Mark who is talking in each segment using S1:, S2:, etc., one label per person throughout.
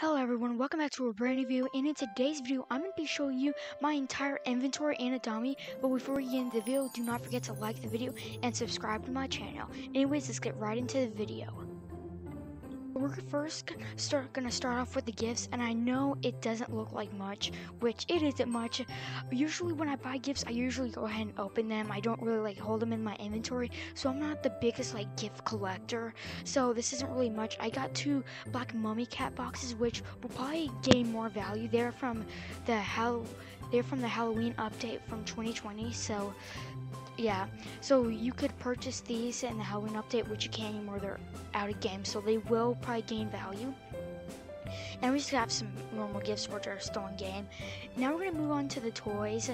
S1: Hello everyone, welcome back to a brand new video, and in today's video, I'm going to be showing you my entire inventory and Adopt Me, but before we get into the video, do not forget to like the video and subscribe to my channel. Anyways, let's get right into the video. We're first gonna start gonna start off with the gifts, and I know it doesn't look like much, which it isn't much. Usually, when I buy gifts, I usually go ahead and open them. I don't really like hold them in my inventory, so I'm not the biggest like gift collector. So this isn't really much. I got two black mummy cat boxes, which will probably gain more value. They're from the Hall they're from the Halloween update from 2020. So yeah, so you could purchase these in the Halloween update, which you can't anymore. They're out of game, so they will probably gain value. And we just have some normal gifts which are still in game. Now we're gonna move on to the toys,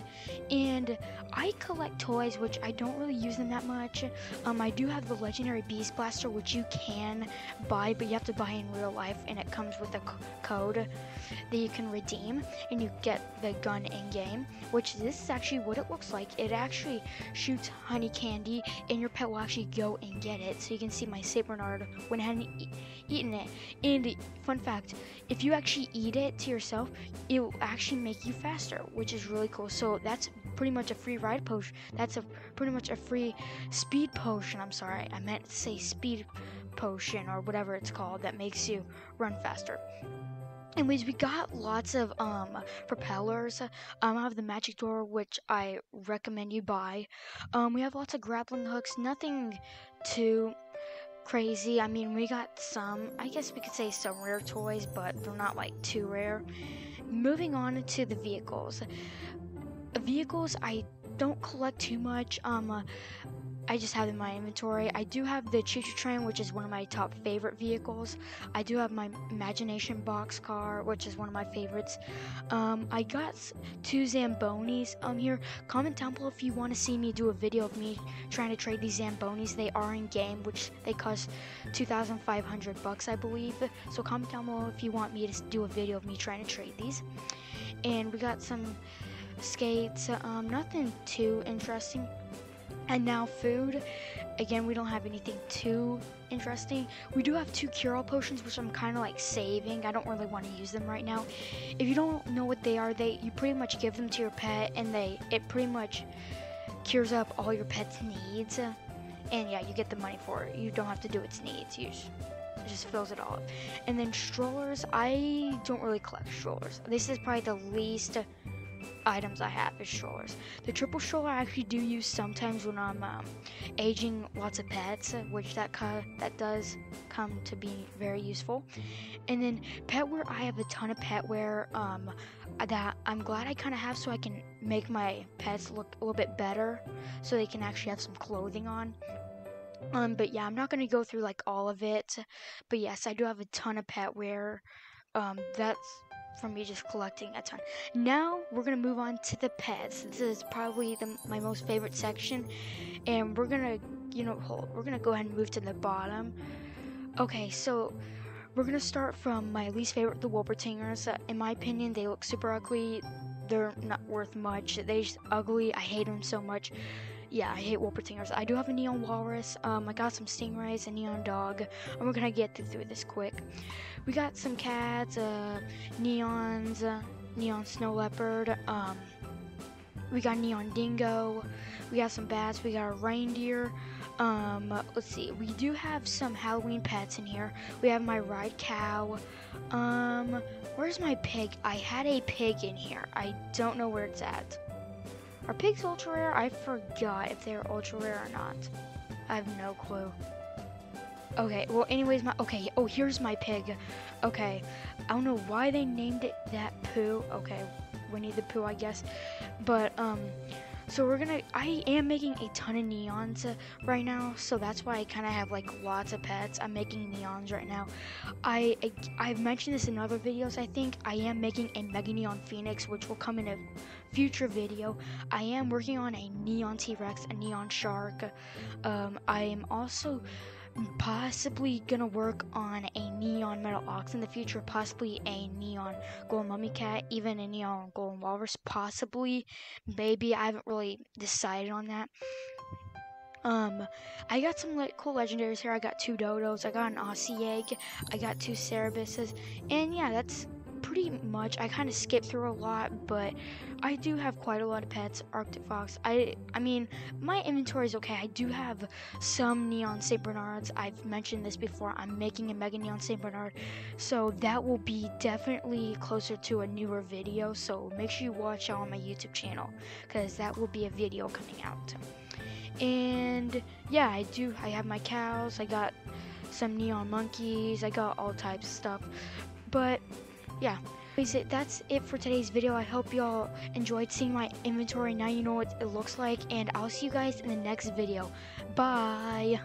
S1: and I collect toys which I don't really use them that much. Um, I do have the legendary Beast Blaster which you can buy, but you have to buy in real life, and it comes with a code that you can redeem, and you get the gun in game. Which this is actually what it looks like. It actually shoots honey candy, and your pet will actually go and get it. So you can see my Saint Bernard went ahead and e eaten it. And fun fact, if you actually eat it to yourself, it will actually make you faster, which is really cool. So that's pretty much a free ride potion. That's a pretty much a free speed potion. I'm sorry, I meant to say speed potion or whatever it's called that makes you run faster. Anyways, we got lots of um propellers. Um, have the magic door, which I recommend you buy. Um, we have lots of grappling hooks. Nothing too crazy. I mean, we got some, I guess we could say some rare toys, but they're not like too rare. Moving on to the vehicles. Vehicles, I don't collect too much. Um, uh, I just have in my inventory. I do have the Choo Choo Train, which is one of my top favorite vehicles. I do have my Imagination Box Car, which is one of my favorites. Um, I got two Zambonis um here. Comment down below if you want to see me do a video of me trying to trade these Zambonis. They are in game, which they cost 2,500 bucks, I believe. So comment down below if you want me to do a video of me trying to trade these. And we got some skates. Um, nothing too interesting. And now food. Again, we don't have anything too interesting. We do have two cure all potions, which I'm kind of like saving. I don't really want to use them right now. If you don't know what they are, they you pretty much give them to your pet, and they it pretty much cures up all your pet's needs. And yeah, you get the money for it. You don't have to do its needs. You just, it just fills it all up. And then strollers, I don't really collect strollers. This is probably the least items I have is strollers. The triple stroller I actually do use sometimes when I'm um, aging lots of pets, which that that does come to be very useful. And then petware, I have a ton of petware um, that I'm glad I kind of have so I can make my pets look a little bit better, so they can actually have some clothing on. Um, but yeah, I'm not gonna go through like all of it. But yes, I do have a ton of petware. Um, that's from me just collecting a ton. Now we're gonna move on to the pets. This is probably the, my most favorite section, and we're gonna, you know, hold. We're gonna go ahead and move to the bottom. Okay, so we're gonna start from my least favorite, the Wolpertingers. Uh, in my opinion, they look super ugly. They're not worth much. They just ugly. I hate them so much yeah, I hate Wolpertingers. I do have a Neon Walrus. Um, I got some Stingrays, a Neon Dog, and we're gonna get through this quick. We got some cats, uh, Neons, uh, Neon Snow Leopard, um, we got Neon Dingo, we got some bats, we got a reindeer, um, let's see, we do have some Halloween pets in here. We have my ride cow, um, where's my pig? I had a pig in here. I don't know where it's at. Are pigs ultra rare? I forgot if they're ultra rare or not. I have no clue. Okay, well, anyways, my okay. Oh, here's my pig. Okay, I don't know why they named it that poo. Okay, Winnie the Pooh, I guess. But um, so we're gonna. I am making a ton of neons right now, so that's why I kind of have like lots of pets. I'm making neons right now. I, I have mentioned this in other videos. I think I am making a Mega Neon Phoenix, which will come in a future video. I am working on a Neon T-Rex, a Neon Shark. Um, I am also possibly gonna work on a neon metal ox in the future, possibly a neon golden mummy cat, even a neon golden walrus, possibly, maybe. I haven't really decided on that. Um, I got some le- cool legendaries here. I got two dodos. I got an Aussie egg. I got two Cerebuses. And yeah, that's pretty much. I kind of skip through a lot, but I do have quite a lot of pets. Arctic Fox. I I mean, my inventory is okay. I do have some Neon St. Bernards. I've mentioned this before. I'm making a Mega Neon St. Bernard, so that will be definitely closer to a newer video. So make sure you watch out on my YouTube channel, because that will be a video coming out. And yeah, I do. I have my cows. I got some neon monkeys. I got all types of stuff. But yeah, that's it for today's video. I hope y'all enjoyed seeing my inventory. Now you know what it looks like. And I'll see you guys in the next video. Bye.